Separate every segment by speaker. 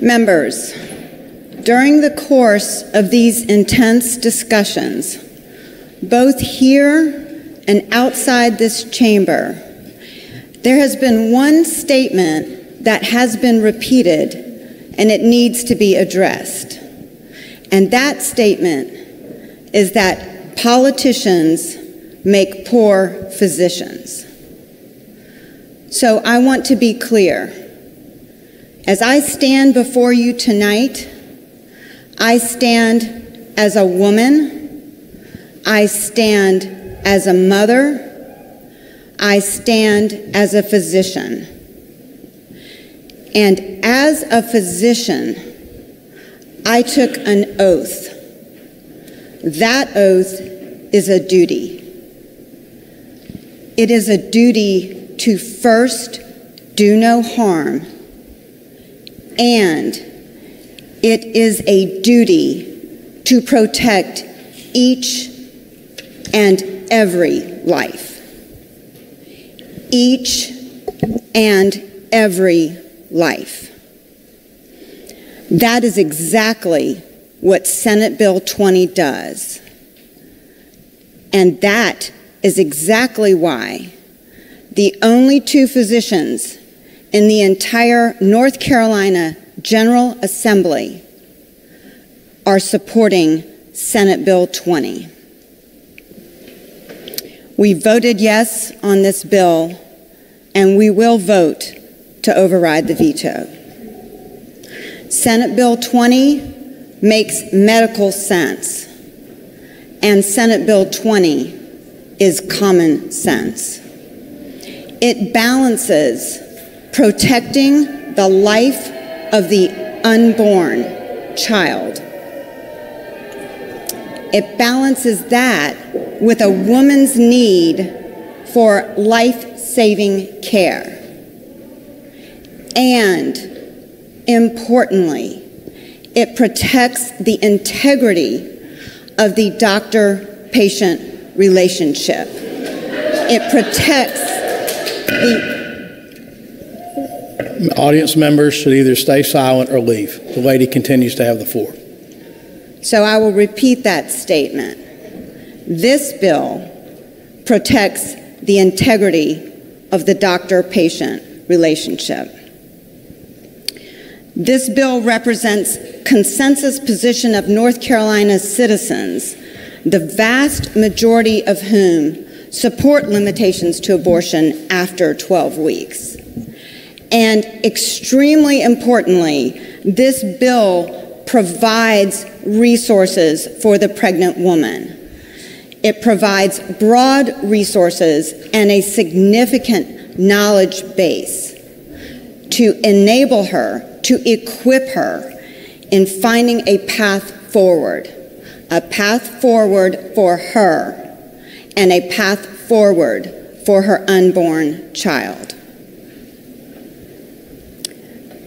Speaker 1: Members, during the course of these intense discussions, both here and outside this chamber, there has been one statement that has been repeated and it needs to be addressed. And that statement is that politicians make poor physicians. So I want to be clear. As I stand before you tonight, I stand as a woman, I stand as a mother, I stand as a physician. And as a physician, I took an oath. That oath is a duty. It is a duty to first do no harm, and it is a duty to protect each and every life. Each and every life. That is exactly what Senate Bill 20 does. And that is exactly why the only two physicians in the entire North Carolina General Assembly are supporting Senate Bill 20. We voted yes on this bill, and we will vote to override the veto. Senate Bill 20 makes medical sense, and Senate Bill 20 is common sense. It balances protecting the life of the unborn child. It balances that with a woman's need for life saving care. And importantly, it protects the integrity of the doctor patient relationship. It protects the
Speaker 2: Audience members should either stay silent or leave. The lady continues to have the floor.
Speaker 1: So I will repeat that statement. This bill protects the integrity of the doctor patient relationship. This bill represents consensus position of North Carolina's citizens, the vast majority of whom support limitations to abortion after 12 weeks. And extremely importantly, this bill provides resources for the pregnant woman. It provides broad resources and a significant knowledge base to enable her, to equip her in finding a path forward, a path forward for her, and a path forward for her unborn child.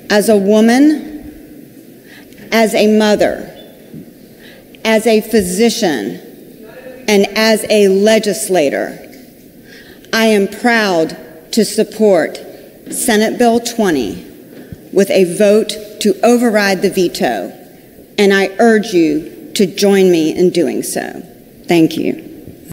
Speaker 1: As a woman, as a mother, as a physician, and as a legislator, I am proud to support Senate Bill 20 with a vote to override the veto, and I urge you to join me in doing so. Thank you.